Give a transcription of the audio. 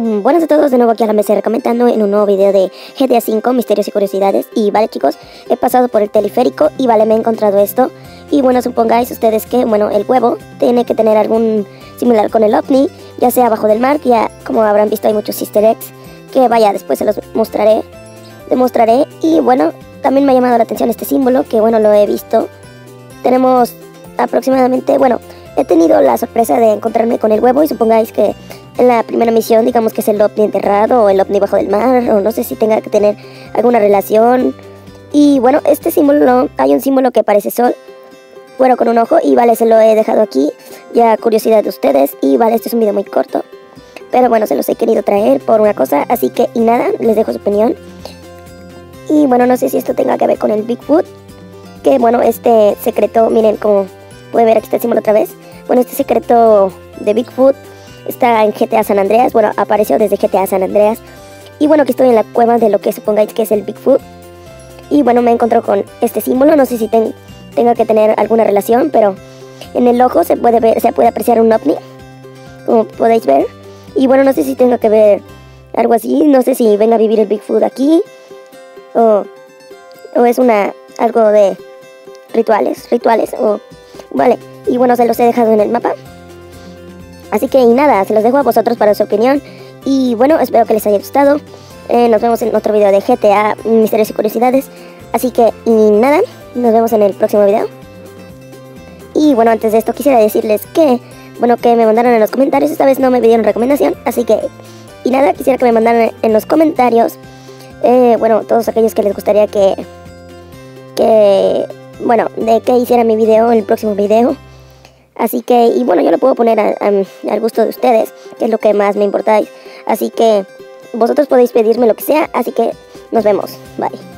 buenas a todos, de nuevo aquí a la mesa comentando en un nuevo video de GTA V, Misterios y Curiosidades. Y vale chicos, he pasado por el teleférico y vale, me he encontrado esto. Y bueno, supongáis ustedes que, bueno, el huevo tiene que tener algún similar con el ovni Ya sea abajo del mar, que ya como habrán visto hay muchos easter eggs Que vaya, después se los mostraré, demostraré. Y bueno, también me ha llamado la atención este símbolo, que bueno, lo he visto. Tenemos aproximadamente, bueno, he tenido la sorpresa de encontrarme con el huevo y supongáis que en la primera misión, digamos que es el ovni enterrado o el ovni bajo del mar, o no sé si tenga que tener alguna relación. Y bueno, este símbolo, hay un símbolo que parece sol, bueno, con un ojo, y vale, se lo he dejado aquí, ya curiosidad de ustedes, y vale, este es un video muy corto. Pero bueno, se los he querido traer por una cosa, así que, y nada, les dejo su opinión. Y bueno, no sé si esto tenga que ver con el Bigfoot, que bueno, este secreto, miren como puede ver aquí está el símbolo otra vez. Bueno, este secreto de Bigfoot Está en GTA San Andreas, bueno, apareció desde GTA San Andreas. Y bueno, aquí estoy en la cueva de lo que supongáis que es el Bigfoot. Y bueno, me encontró con este símbolo, no sé si tenga que tener alguna relación, pero en el ojo se puede ver, se puede apreciar un ovni, como podéis ver. Y bueno, no sé si tenga que ver algo así, no sé si venga a vivir el Bigfoot aquí o, o es una algo de rituales, rituales o vale. Y bueno, se los he dejado en el mapa. Así que y nada, se los dejo a vosotros para su opinión. Y bueno, espero que les haya gustado. Eh, nos vemos en otro video de GTA, Misterios y Curiosidades. Así que y nada, nos vemos en el próximo video. Y bueno, antes de esto quisiera decirles que, bueno, que me mandaron en los comentarios. Esta vez no me pidieron recomendación, así que, y nada, quisiera que me mandaran en los comentarios, eh, bueno, todos aquellos que les gustaría que, que, bueno, de que hiciera mi video, el próximo video. Así que, y bueno, yo lo puedo poner al gusto de ustedes, que es lo que más me importa. Así que vosotros podéis pedirme lo que sea, así que nos vemos. Bye.